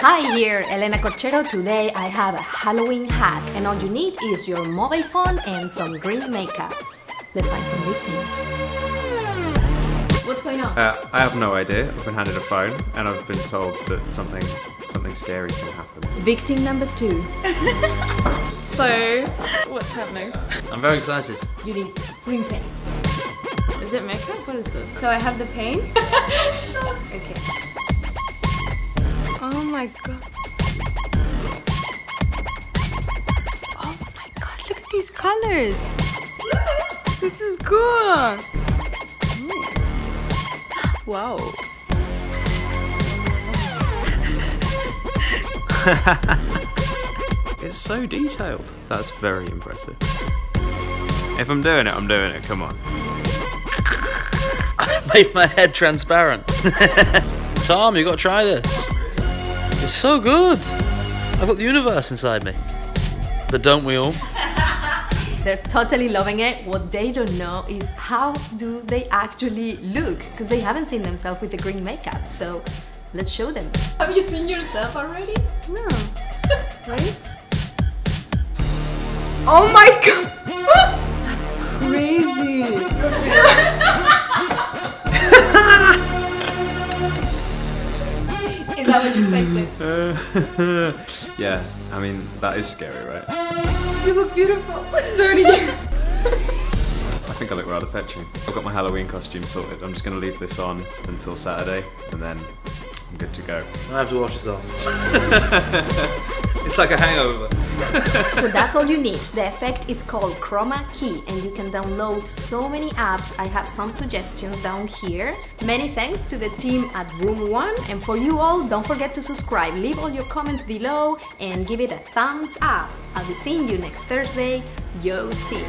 Hi here, Elena Corchero. Today I have a Halloween hack, and all you need is your mobile phone and some green makeup. Let's find some victims. What's going on? Uh, I have no idea. I've been handed a phone and I've been told that something something scary can happen. Victim number two. So, what's happening? I'm very excited. You need green paint. Is it makeup? What is this? So I have the paint? okay. Oh my god. Oh my god, look at these colors. This is cool. Wow. It's so detailed. That's very impressive. If I'm doing it, I'm doing it. Come on. I made my head transparent. Tom, you got to try this. It's so good. I've got the universe inside me. But don't we all? They're totally loving it. What they don't know is how do they actually look because they haven't seen themselves with the green makeup. So let's show them. Have you seen yourself already? No. right? Oh my god! That's crazy. That what you expected? yeah, I mean that is scary, right? You look beautiful. 30 I think I look rather fetching. I've got my Halloween costume sorted. I'm just gonna leave this on until Saturday, and then I'm good to go. I have to wash this off. it's like a hangover. So that's all you need. The effect is called Chroma Key and you can download so many apps. I have some suggestions down here. Many thanks to the team at RoomOne and for you all, don't forget to subscribe. Leave all your comments below and give it a thumbs up. I'll be seeing you next Thursday. YoSTEAM.